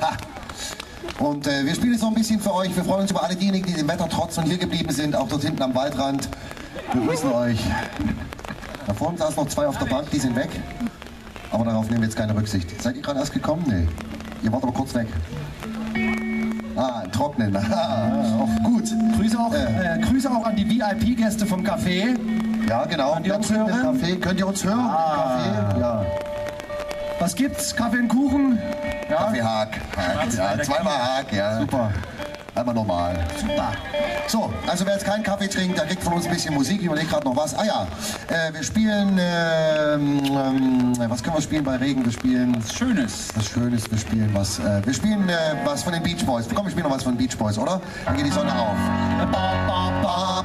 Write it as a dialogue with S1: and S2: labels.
S1: Und äh, wir spielen jetzt noch ein bisschen für euch. Wir freuen uns über alle diejenigen, die dem Wetter trotzen und hier geblieben sind, auch dort hinten am Waldrand. Wir grüßen euch. Da vorne saßen noch zwei auf der Bank, die sind weg. Aber darauf nehmen wir jetzt keine Rücksicht. Seid ihr gerade erst gekommen? Nee. Ihr wart aber kurz weg. Ah, Trocknen. Ah, auch gut.
S2: Grüße auch,
S1: Äh.
S2: äh, Grüße auch an die VIP-Gäste vom Café.
S1: Ja, genau.
S2: Könnt ihr uns hören?
S1: Café. Könnt ihr uns hören?
S2: Ah.
S1: Ja.
S2: Was gibt's? Kaffee und Kuchen? Ja.
S1: Kaffeehag. Hack. Ja, zweimal Hack, ja.
S2: Super.
S1: Einmal normal. Super. So, also wer jetzt keinen Kaffee trinkt, der kriegt von uns ein bisschen Musik. Ich überlege gerade noch was. Ah ja, äh, wir spielen, ähm, ähm, was können wir spielen bei Regen? Wir spielen
S3: Schönes.
S1: was Schönes, wir spielen was. Äh, wir spielen äh, was von den Beach Boys. Komm, wir spielen noch was von den Beach Boys, oder? Dann geht die Sonne auf. Ba, ba, ba,